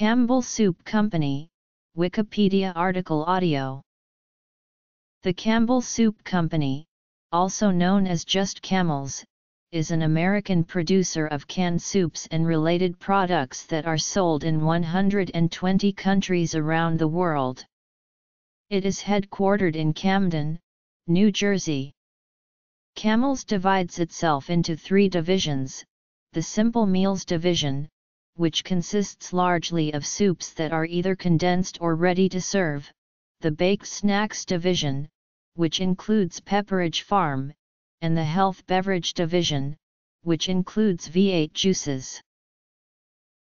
Campbell Soup Company, Wikipedia article audio. The Campbell Soup Company, also known as just Campbell's, is an American producer of canned soups and related products that are sold in 120 countries around the world. It is headquartered in Camden, New Jersey. Campbell's divides itself into three divisions, the Simple Meals Division, which consists largely of soups that are either condensed or ready to serve, the Baked Snacks Division, which includes Pepperidge Farm, and the Health Beverage Division, which includes V8 juices.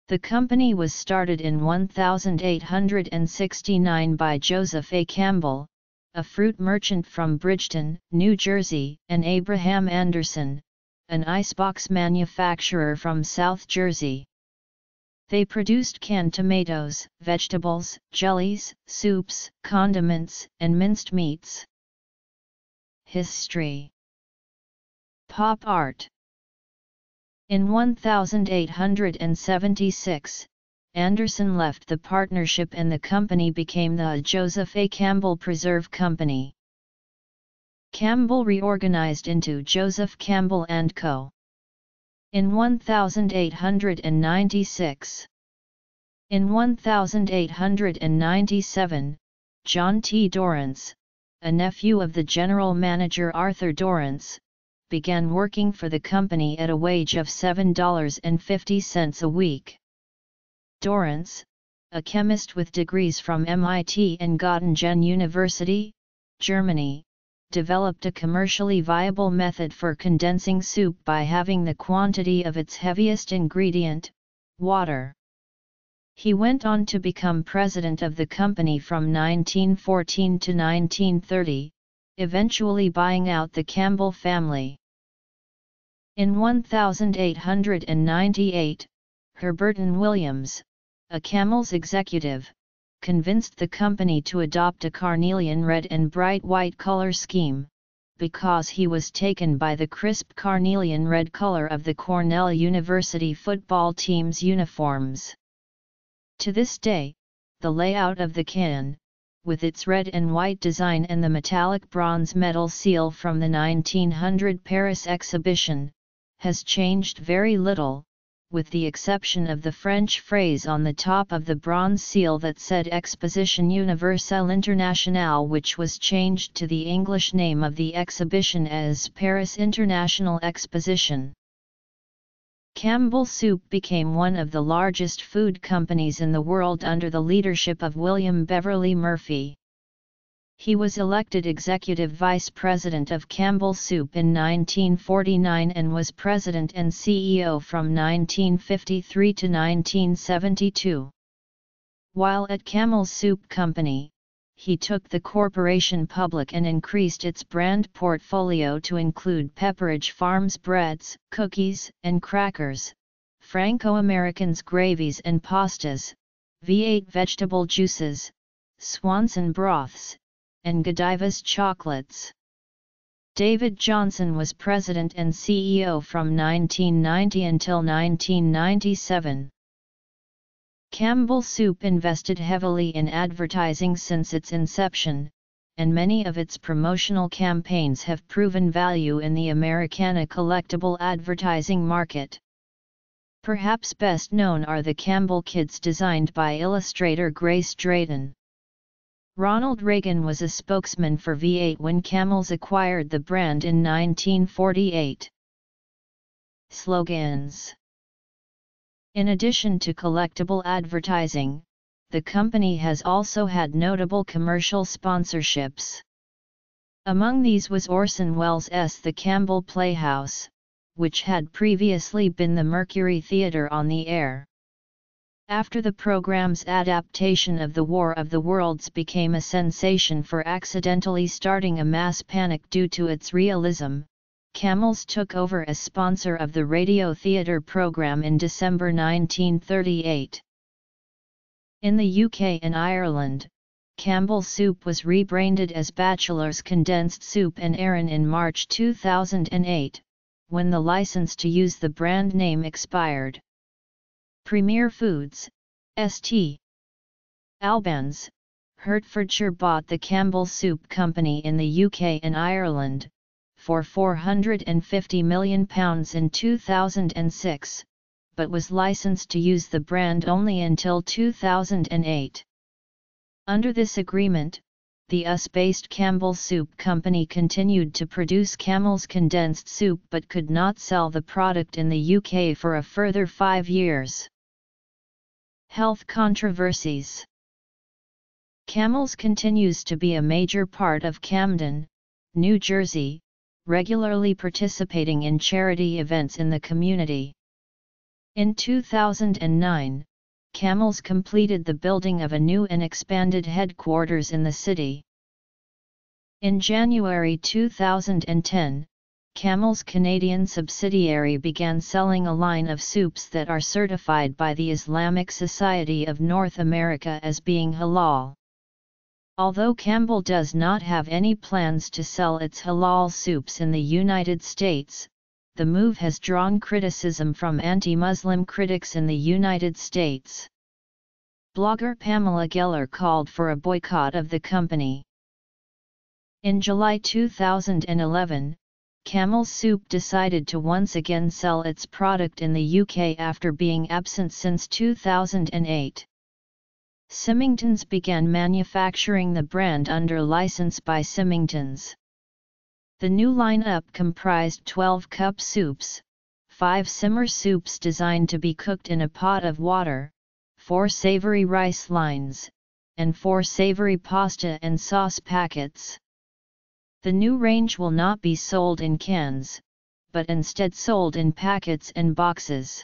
The company was started in 1869 by Joseph A. Campbell, a fruit merchant from Bridgeton, New Jersey, and Abraham Anderson, an icebox manufacturer from South Jersey. They produced canned tomatoes, vegetables, jellies, soups, condiments, and minced meats. History Pop art In 1876, Anderson left the partnership and the company became the Joseph A. Campbell Preserve Company. Campbell reorganized into Joseph Campbell & Co. In 1896. In 1897, John T. Dorrance, a nephew of the general manager Arthur Dorrance, began working for the company at a wage of $7.50 a week. Dorrance, a chemist with degrees from MIT and Göttingen University, Germany, developed a commercially viable method for condensing soup by having the quantity of its heaviest ingredient, water. He went on to become president of the company from 1914 to 1930, eventually buying out the Campbell family. In 1898, Herberton Williams, a Campbell's executive, convinced the company to adopt a carnelian red and bright white color scheme, because he was taken by the crisp carnelian red color of the Cornell University football team's uniforms. To this day, the layout of the can, with its red and white design and the metallic bronze medal seal from the 1900 Paris exhibition, has changed very little, with the exception of the French phrase on the top of the bronze seal that said Exposition Universelle Internationale which was changed to the English name of the exhibition as Paris International Exposition. Campbell Soup became one of the largest food companies in the world under the leadership of William Beverly Murphy. He was elected executive vice president of Campbell Soup in 1949 and was president and CEO from 1953 to 1972. While at Campbell's Soup Company, he took the corporation public and increased its brand portfolio to include Pepperidge Farms breads, cookies, and crackers, Franco-American's gravies and pastas, V8 vegetable juices, Swanson broths, and Godiva's chocolates. David Johnson was president and CEO from 1990 until 1997. Campbell Soup invested heavily in advertising since its inception, and many of its promotional campaigns have proven value in the Americana collectible advertising market. Perhaps best known are the Campbell Kids designed by illustrator Grace Drayton. Ronald Reagan was a spokesman for V8 when Campbell's acquired the brand in 1948. Slogans in addition to collectible advertising, the company has also had notable commercial sponsorships. Among these was Orson Welles' The Campbell Playhouse, which had previously been the Mercury Theatre on the air. After the program's adaptation of The War of the Worlds became a sensation for accidentally starting a mass panic due to its realism, Campbell's took over as sponsor of the radio theatre programme in December 1938. In the UK and Ireland, Campbell Soup was rebranded as Batchelor's Condensed Soup and Aaron in March 2008, when the license to use the brand name expired. Premier Foods, St. Albans, Hertfordshire bought the Campbell Soup Company in the UK and Ireland, for £450 million in 2006, but was licensed to use the brand only until 2008. Under this agreement, the US-based Campbell Soup Company continued to produce Campbell's condensed soup but could not sell the product in the UK for a further five years. Health controversies Campbell's continues to be a major part of Camden, New Jersey, regularly participating in charity events in the community. In 2009, Campbell's completed the building of a new and expanded headquarters in the city. In January 2010, Campbell's Canadian subsidiary began selling a line of soups that are certified by the Islamic Society of North America as being halal. Although Campbell does not have any plans to sell its halal soups in the United States, the move has drawn criticism from anti-Muslim critics in the United States. Blogger Pamela Geller called for a boycott of the company. In July 2011, Campbell Soup decided to once again sell its product in the UK after being absent since 2008. Symingtons began manufacturing the brand under license by Symingtons. The new lineup comprised 12 cup soups, 5 simmer soups designed to be cooked in a pot of water, 4 savory rice lines, and 4 savory pasta and sauce packets. The new range will not be sold in cans, but instead sold in packets and boxes.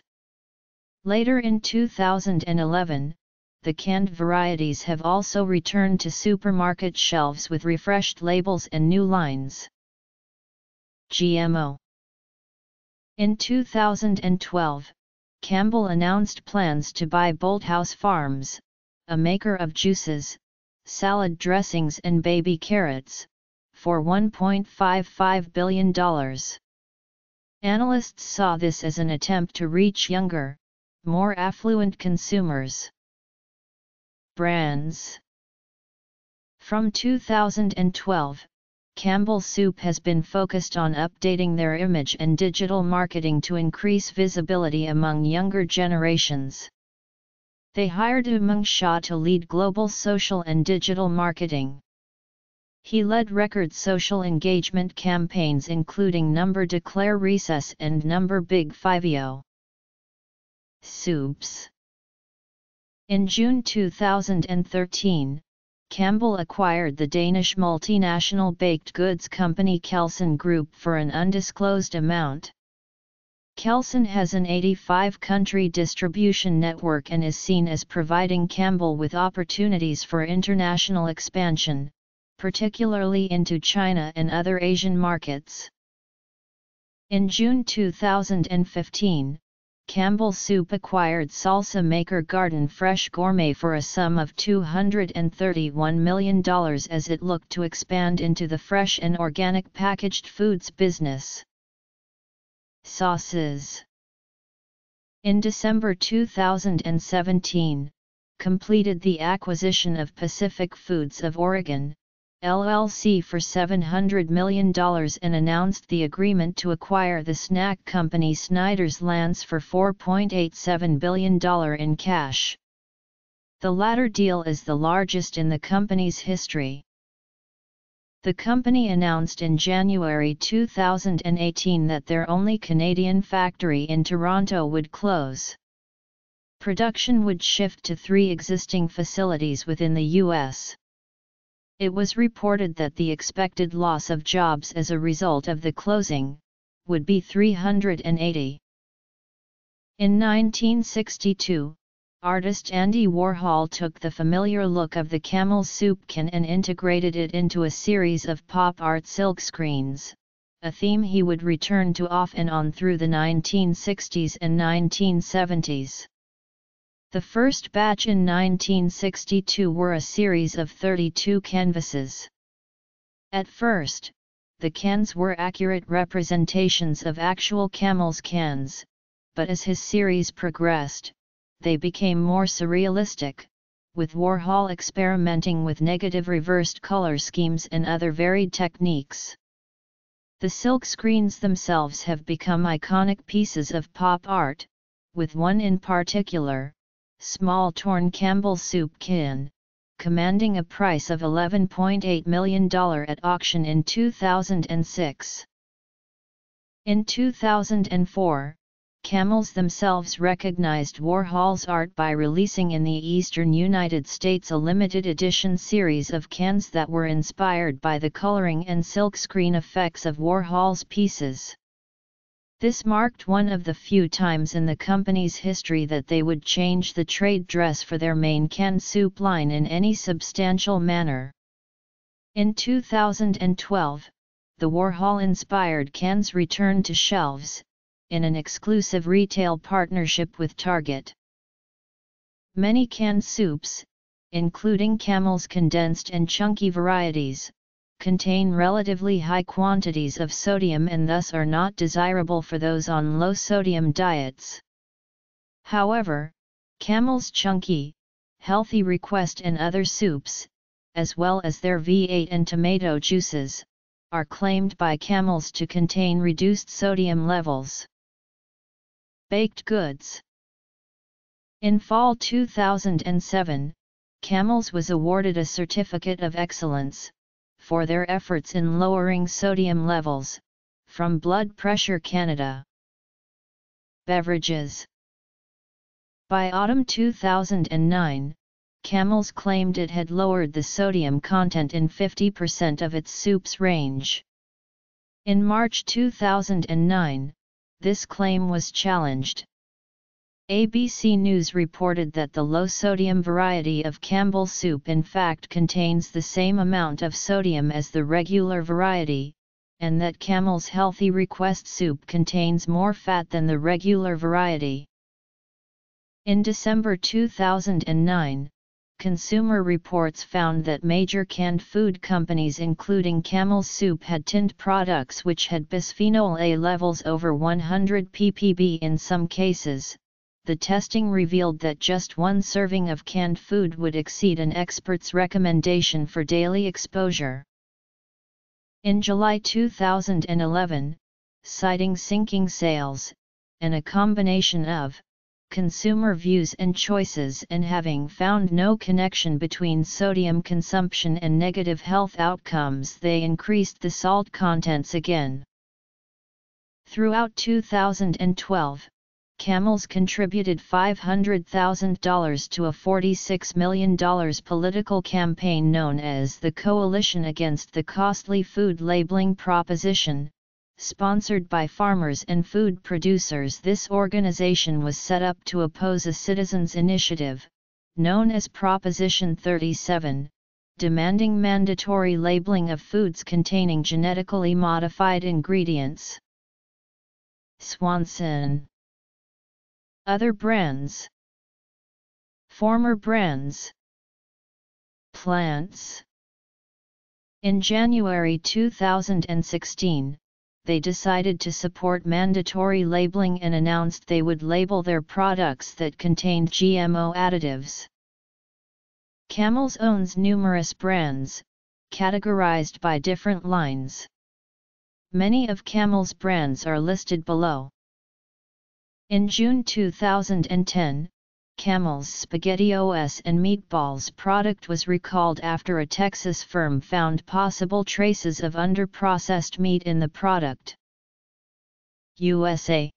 Later in 2011, the canned varieties have also returned to supermarket shelves with refreshed labels and new lines. GMO In 2012, Campbell announced plans to buy Bolthouse Farms, a maker of juices, salad dressings and baby carrots, for $1.55 billion. Analysts saw this as an attempt to reach younger, more affluent consumers. Brands From 2012, Campbell Soup has been focused on updating their image and digital marketing to increase visibility among younger generations. They hired Umang Shah to lead global social and digital marketing. He led record social engagement campaigns including Number Declare Recess and Number Big Fiveo. Soups In June 2013, Campbell acquired the Danish multinational baked goods company Kelsen Group for an undisclosed amount. Kelsen has an 85-country distribution network and is seen as providing Campbell with opportunities for international expansion, particularly into China and other Asian markets. In June 2015, Campbell Soup acquired salsa maker Garden Fresh Gourmet for a sum of $231 million as it looked to expand into the fresh and organic packaged foods business. Sauces In December 2017, completed the acquisition of Pacific Foods of Oregon, LLC for $700 million and announced the agreement to acquire the snack company Snyder's-Lance for $4.87 billion in cash. The latter deal is the largest in the company's history. The company announced in January 2018 that their only Canadian factory in Toronto would close. Production would shift to three existing facilities within the U.S. It was reported that the expected loss of jobs as a result of the closing, would be 380. In 1962, artist Andy Warhol took the familiar look of the Campbell soup can and integrated it into a series of pop art silkscreens, a theme he would return to off and on through the 1960s and 1970s. The first batch in 1962 were a series of 32 canvases. At first, the cans were accurate representations of actual Campbell's cans, but as his series progressed, they became more surrealistic, with Warhol experimenting with negative reversed color schemes and other varied techniques. The silk screens themselves have become iconic pieces of pop art, with one in particular, small torn Campbell soup can, commanding a price of $11.8 million at auction in 2006. In 2004, Campbell's themselves recognized Warhol's art by releasing in the eastern United States a limited edition series of cans that were inspired by the coloring and silkscreen effects of Warhol's pieces. This marked one of the few times in the company's history that they would change the trade dress for their main canned soup line in any substantial manner. In 2012, the Warhol-inspired cans returned to shelves, in an exclusive retail partnership with Target. Many canned soups, including Campbell's condensed and chunky varieties, contain relatively high quantities of sodium and thus are not desirable for those on low sodium diets. However, Campbell's chunky, healthy request and other soups, as well as their V8 and tomato juices, are claimed by Campbell's to contain reduced sodium levels. Baked goods In fall 2007, Campbell's was awarded a Certificate of Excellence, for their efforts in lowering sodium levels, from Blood Pressure Canada. Beverages By autumn 2009, Campbell's claimed it had lowered the sodium content in 50% of its soups range. In March 2009, this claim was challenged. ABC News reported that the low-sodium variety of Campbell soup in fact contains the same amount of sodium as the regular variety, and that Campbell's Healthy Request soup contains more fat than the regular variety. In December 2009, Consumer Reports found that major canned food companies including Campbell's Soup had tinned products which had bisphenol A levels over 100 ppb in some cases. The testing revealed that just one serving of canned food would exceed an expert's recommendation for daily exposure. In July 2011, citing sinking sales, and a combination of consumer views and choices and having found no connection between sodium consumption and negative health outcomes they increased the salt contents again. Throughout 2012, Campbell's contributed $500,000 to a $46 million political campaign known as the Coalition Against the Costly Food Labeling Proposition, Sponsored by farmers and food producers this organization was set up to oppose a citizens' initiative, known as Proposition 37, demanding mandatory labeling of foods containing genetically modified ingredients. Swanson Other brands Former brands Plants In January 2016, they decided to support mandatory labeling and announced they would label their products that contained GMO additives. Campbell's owns numerous brands, categorized by different lines. Many of Campbell's brands are listed below. In June 2010, Campbell's SpaghettiOs and Meatballs product was recalled after a Texas firm found possible traces of underprocessed meat in the product. USA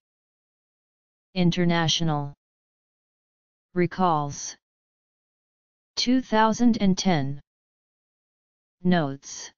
International. Recalls. 2010 Notes